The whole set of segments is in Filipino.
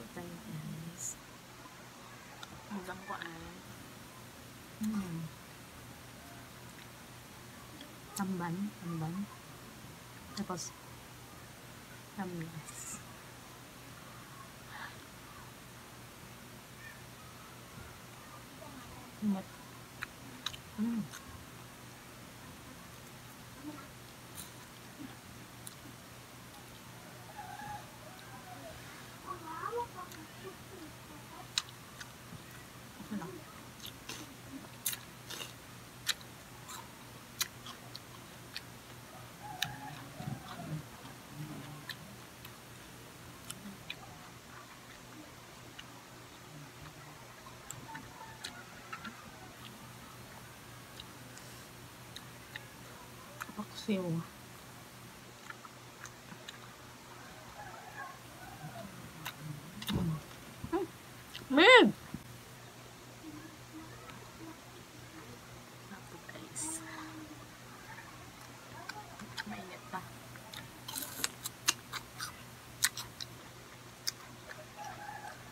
Kain po tayo guys. Hanggang ko ay hmm. tamban, tamban. Tapos tamlas. Ingat. Mm. Paksiw. Mm. Mig! Napo guys. Mainit pa.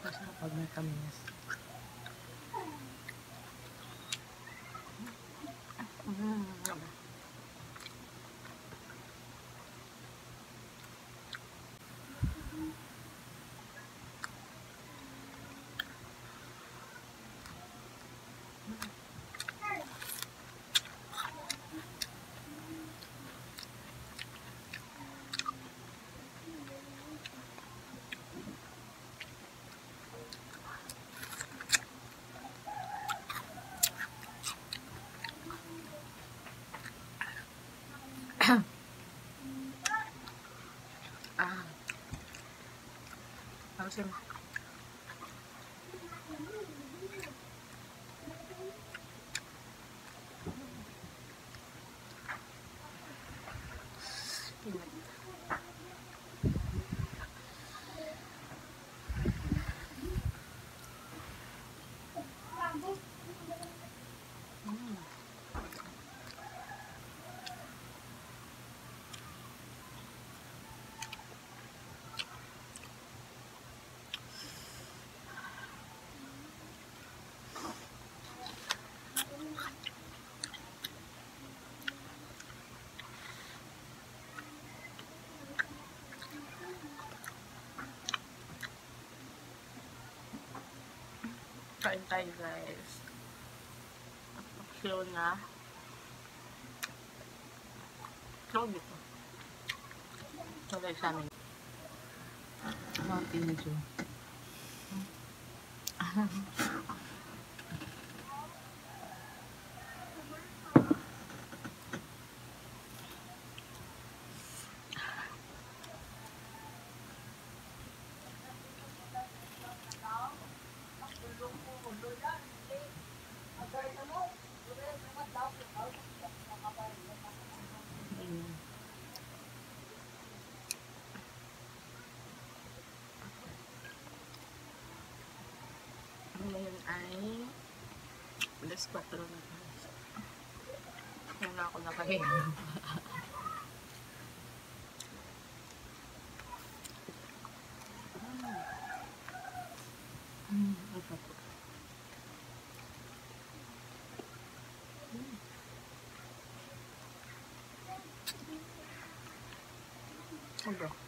Kasi pag may kamis. Mm. Ah. Harusin. Mm. Kain tayo guys. Aksyon na. So, dito. So guys, sa amin. Mga pinadyo. Mm. Ay alas 4 na. Kaya na ako nakahinga. Mm. Ang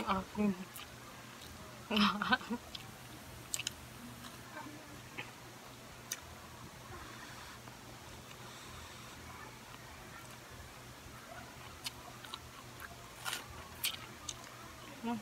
아, 음. 음.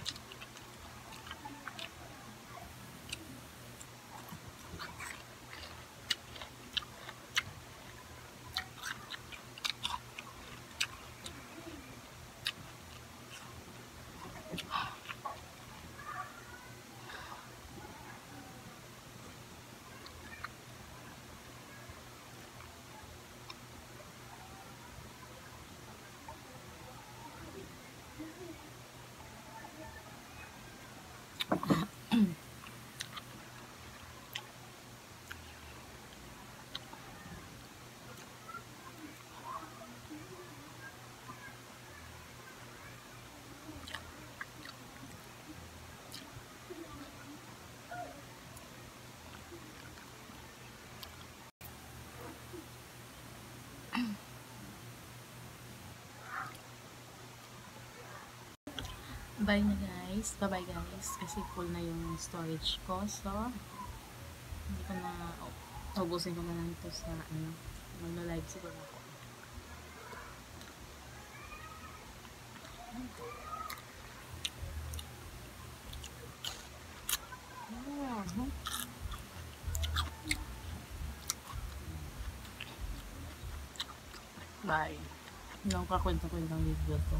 Bye na guys. Bye-bye guys. Kasi full na yung storage ko. So, hindi ko na, oh, ubusin ko na lang ito sa, ano, magla-live siguro ako. Mhm. Bye. Nang kakwenta-kwentang video to.